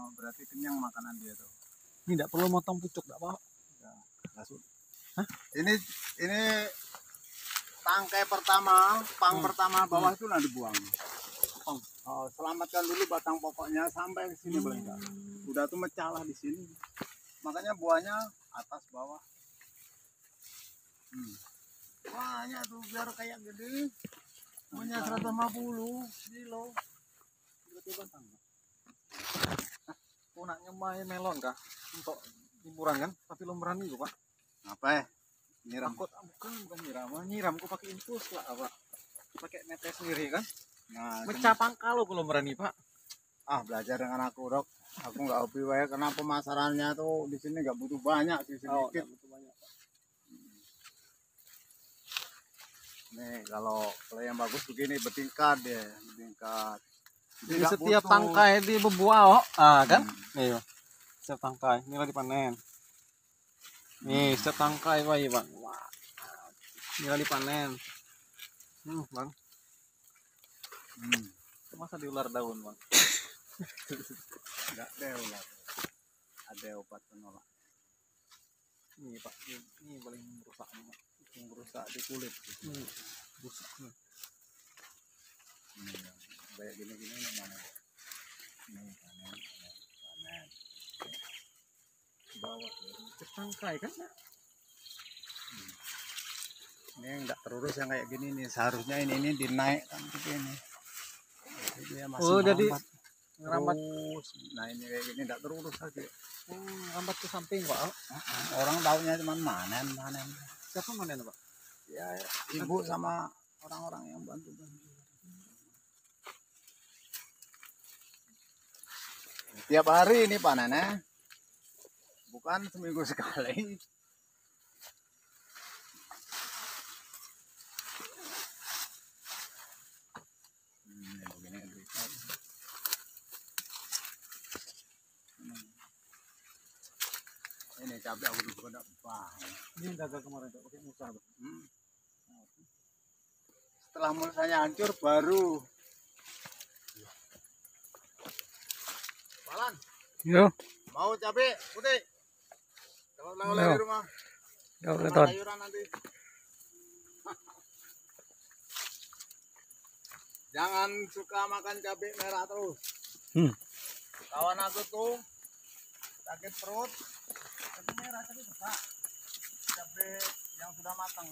Oh, berarti kenyang makanan dia tuh. Ini tidak perlu motong pucuk, tidak apa. Langsung. Ini ini tangkai pertama, pang Hmm. pertama bawah itu nah dibuang. Pang. Oh, selamatkan dulu batang pokoknya sampai ke sini boleh enggak? Udah tuh mecah lah di sini. Makanya buahnya atas bawah. Hmm. Banyak tuh biar kayak gede. Punya 150 kilo. Berarti Oh, nak nyemai melon kah? Untuk liburan kan? Tapi belum berani kok, Pak. Apa ya? Nyiram. Takut ah, bukan bukan nyiram, nyiram kok pakai infus lah, Pak. Pakai netes sendiri kan? Nah, Mecah pangkal lo belum berani, Pak. ah belajar dengan aku rok aku nggak hobi wae karena pemasarannya tuh di sini nggak butuh banyak sih Oh, sedikit betul banyak. Pak. nih kalau kalau yang bagus begini bertingkat deh bertingkat Jadi setiap butuh- tangkai di bebuah, oh. ah kan? Hmm. Iya. Setiap tangkai, ini lagi panen. Nih, setiap tangkai, Pak, iya, Bang. Wah. Ini lagi panen. Hmm, Bang. hmm. Masa diular daun, Bang? nggak deh ular ada obat penolak Ini, Pak. Ini, ini paling merusak, Pak. yang merusak di kulit rusak. nih. ini yang kayak gini gini mana ini panen panen panen bawah Setiap tangkai kan? ini yang nggak terurus yang kayak gini nih. Seharusnya ini ini dinaikkan begini Jadi dia masih Oh, jadi. Ngerambat, terus. Nah ini kayak gini tidak terurus lagi. Oh, ngerambat ke samping, Pak. Orang taunya cuma manen manen. Siapa panen, Pak? ya ibu sama orang-orang yang bantu bantu. Tiap hari ini panennya bukan seminggu sekali ini cabai aku dulu pada banyak Ini gagal kemarin, Pak. Pakai musa, Pak. Hmm. Setelah mulsanya hancur baru. Palan, Yo, mau cabai putih? Kalau oleh Mau. di rumah, sayuran nanti. Jangan suka makan cabai merah terus. Hmm. Kawan aku tuh sakit perut, cabai merah tapi suka. Cabai yang sudah matang.